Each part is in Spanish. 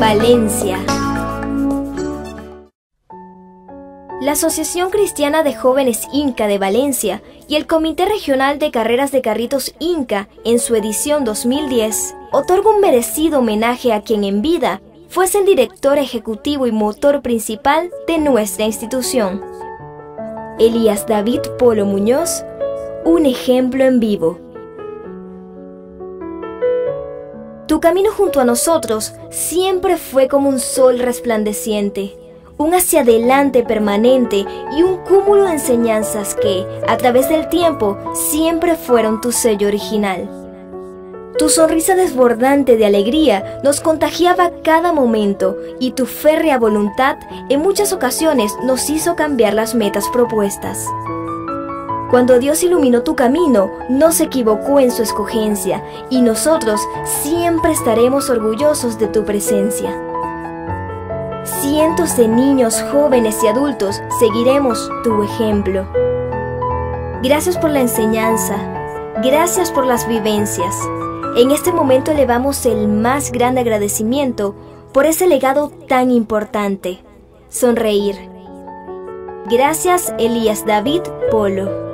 Valencia. La Asociación Cristiana de Jóvenes Inca de Valencia y el Comité Regional de Carreras de Carritos Inca, en su edición 2010, otorga un merecido homenaje a quien en vida fuese el director ejecutivo y motor principal de nuestra institución. Elías David Polo Muñoz, un ejemplo en vivo. Camino junto a nosotros siempre fue como un sol resplandeciente, un hacia adelante permanente y un cúmulo de enseñanzas que, a través del tiempo, siempre fueron tu sello original. Tu sonrisa desbordante de alegría nos contagiaba cada momento y tu férrea voluntad en muchas ocasiones nos hizo cambiar las metas propuestas. Cuando Dios iluminó tu camino, no se equivocó en su escogencia y nosotros siempre estaremos orgullosos de tu presencia. Cientos de niños, jóvenes y adultos seguiremos tu ejemplo. Gracias por la enseñanza, gracias por las vivencias. En este momento elevamos el más grande agradecimiento por ese legado tan importante. Sonreír. Gracias Elías David Polo.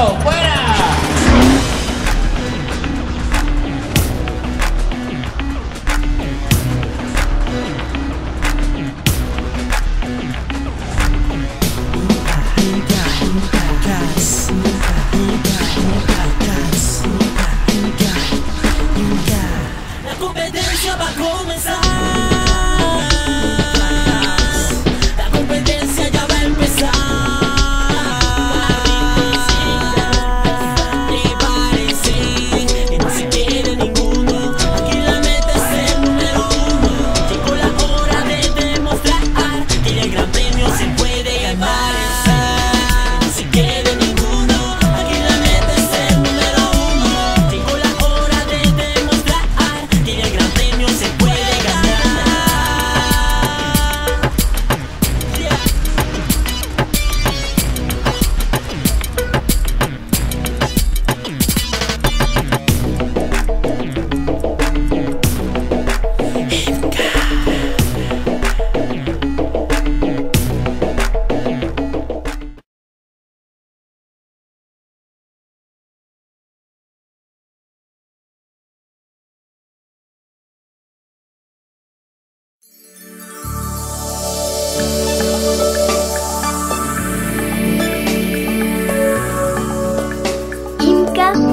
go.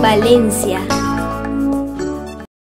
Valencia.